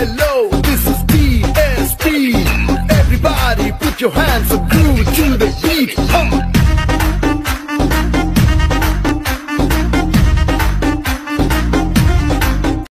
Hello, this is DSP. Everybody put your hands up, groove to